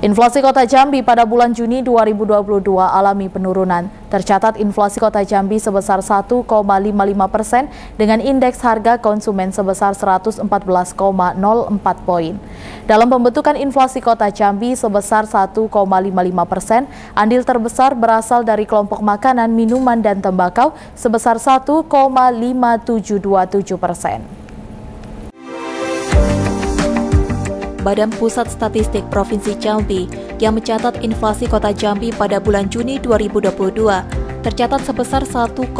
Inflasi Kota Jambi pada bulan Juni 2022 alami penurunan. Tercatat inflasi Kota Jambi sebesar 1,55 persen dengan indeks harga konsumen sebesar 114,04 poin. Dalam pembentukan inflasi Kota Jambi sebesar 1,55 persen, andil terbesar berasal dari kelompok makanan, minuman, dan tembakau sebesar 1,5727 persen. Badan Pusat Statistik Provinsi Jambi yang mencatat inflasi kota Jambi pada bulan Juni 2022 tercatat sebesar 1,55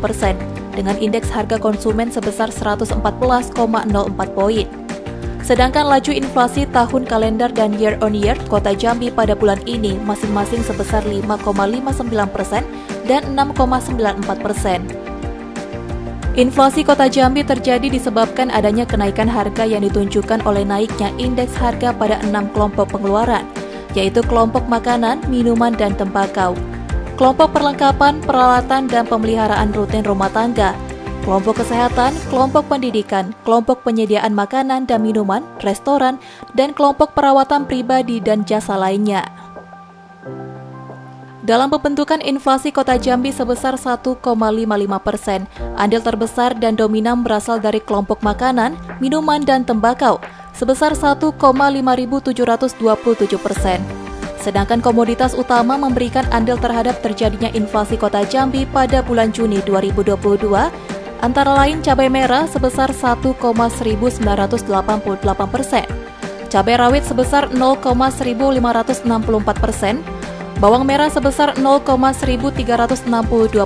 persen dengan indeks harga konsumen sebesar 114,04 poin. Sedangkan laju inflasi tahun kalender dan year on year kota Jambi pada bulan ini masing-masing sebesar 5,59 persen dan 6,94 persen. Inflasi kota Jambi terjadi disebabkan adanya kenaikan harga yang ditunjukkan oleh naiknya indeks harga pada enam kelompok pengeluaran, yaitu kelompok makanan, minuman, dan tembakau, kelompok perlengkapan, peralatan, dan pemeliharaan rutin rumah tangga, kelompok kesehatan, kelompok pendidikan, kelompok penyediaan makanan dan minuman, restoran, dan kelompok perawatan pribadi dan jasa lainnya. Dalam pembentukan inflasi kota Jambi sebesar 1,55 persen, andil terbesar dan dominan berasal dari kelompok makanan, minuman, dan tembakau sebesar 1,5727 persen. Sedangkan komoditas utama memberikan andil terhadap terjadinya inflasi kota Jambi pada bulan Juni 2022, antara lain cabai merah sebesar 1,1988 persen, cabai rawit sebesar 0,1564 persen, bawang merah sebesar 0,1362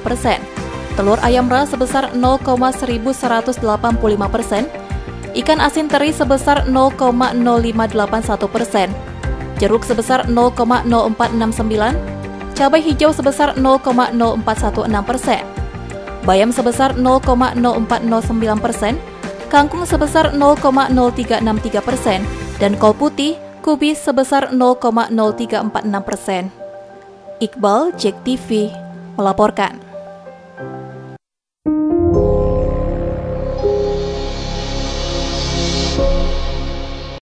persen, telur ayam ras sebesar 0,1185 persen, ikan asin teri sebesar 0,0581 persen, jeruk sebesar 0,0469, cabai hijau sebesar 0,0416 persen, bayam sebesar 0,0409 persen, kangkung sebesar 0,0363 persen, dan kol putih kubis sebesar 0,0346 persen. Iqbal Jack TV melaporkan.